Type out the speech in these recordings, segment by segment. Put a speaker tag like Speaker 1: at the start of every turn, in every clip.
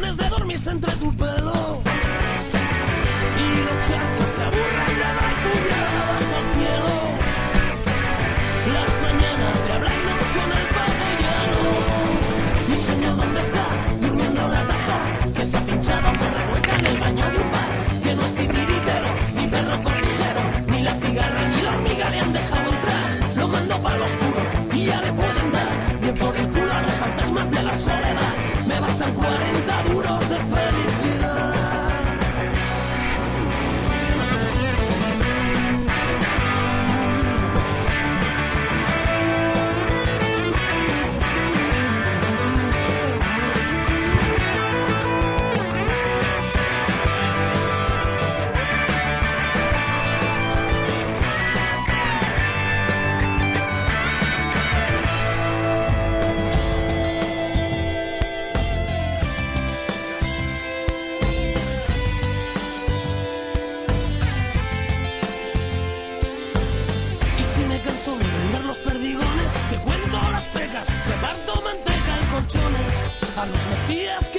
Speaker 1: millones de dormis entre tu pelo. Yes.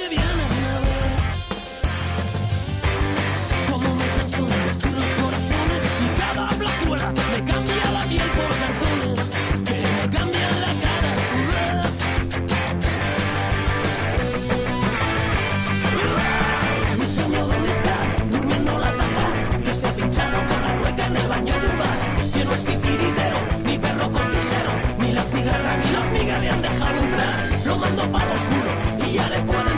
Speaker 1: ya le pone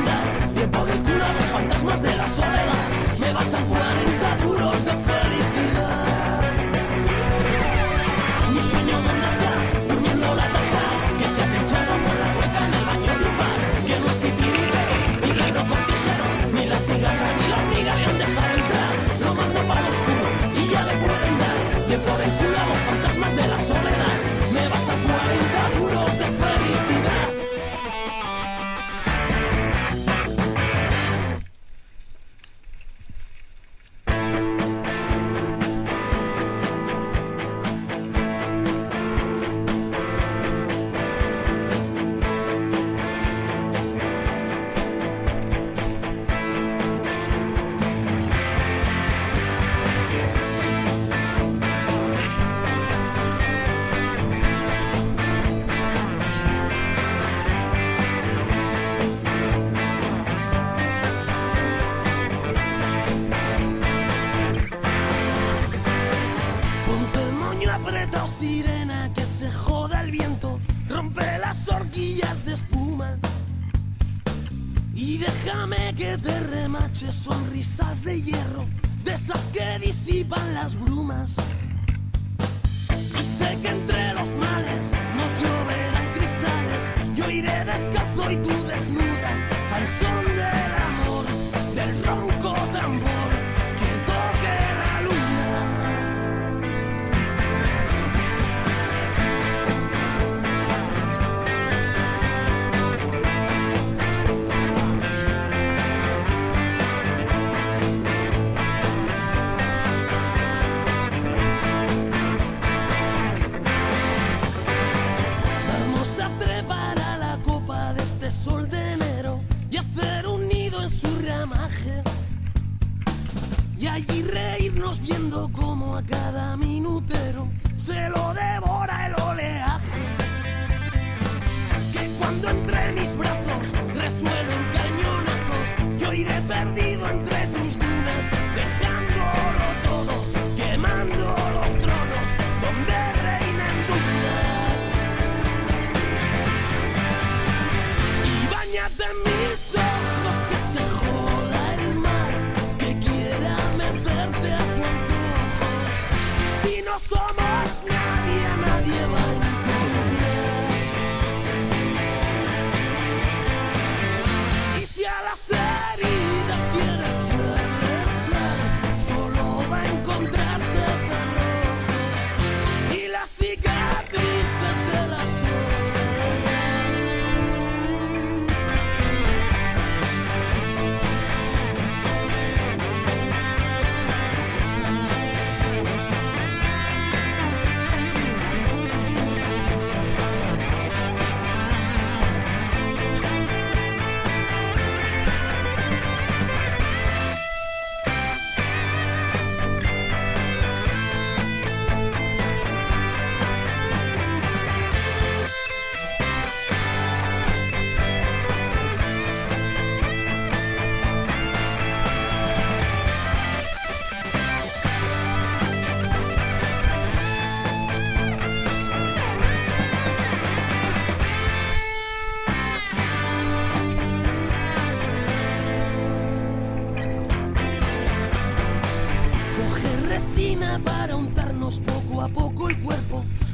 Speaker 1: sirena que se joda el viento, rompe las horquillas de espuma. Y déjame que te remache sonrisas de hierro, de esas que disipan las brumas. Y sé que entre los males nos lloverán cristales, yo iré descalzo y tú desnuda, al son del amor, del ronco. entre mis brazos resuenan cañonazos. Yo iré perdido.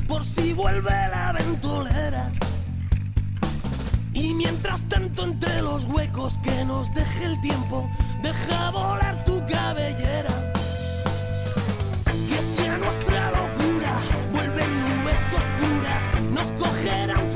Speaker 1: Por si vuelve la ventolera. Y mientras tanto entre los huecos que nos deje el tiempo, deja volar tu cabellera. Que si a nuestra locura vuelven nubes oscuras, nos cogerán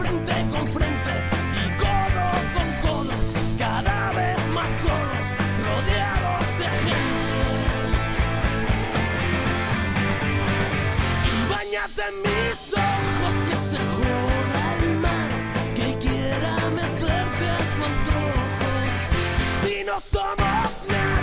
Speaker 1: you're someone.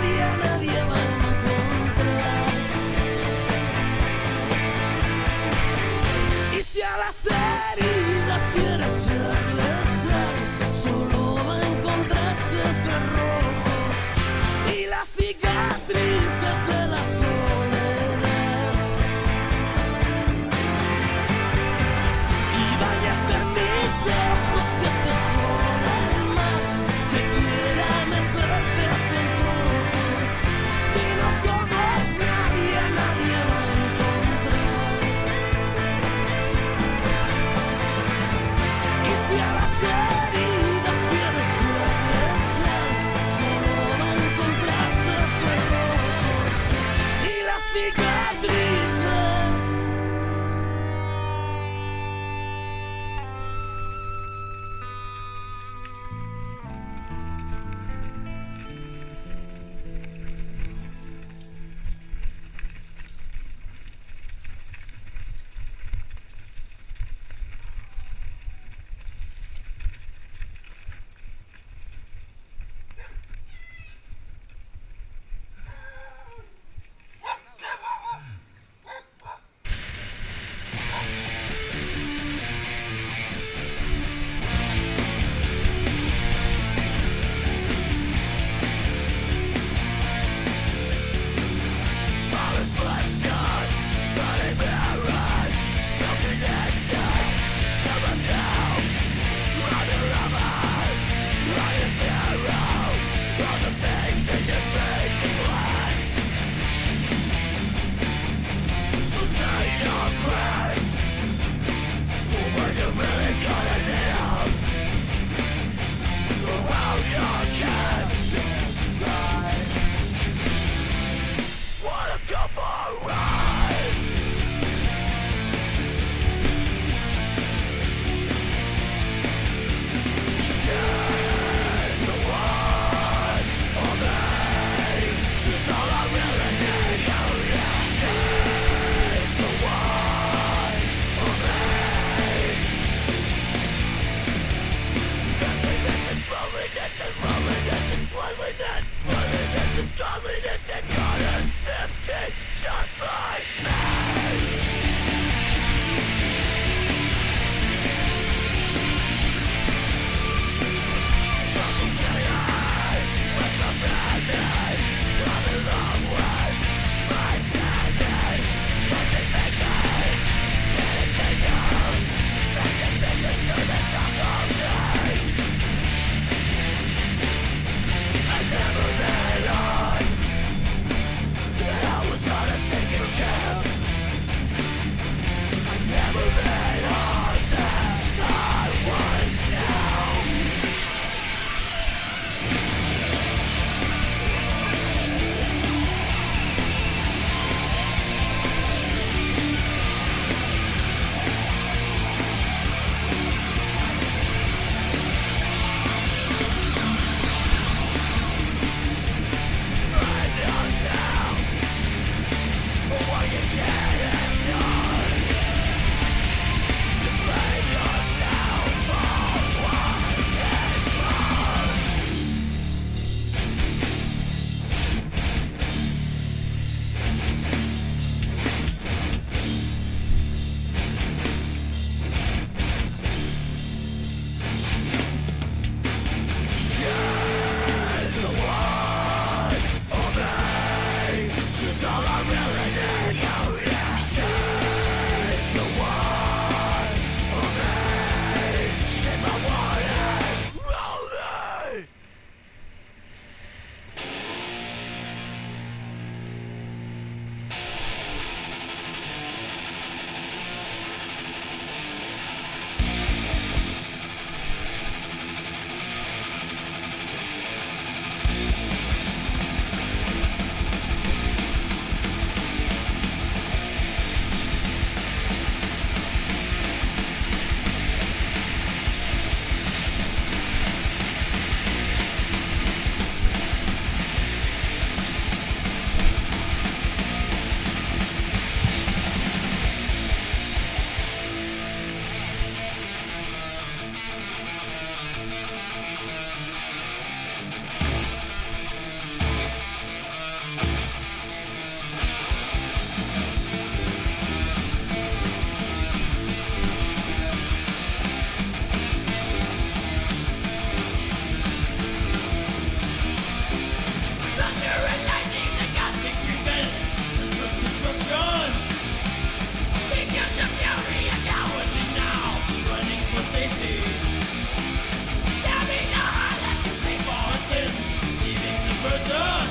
Speaker 1: What's up?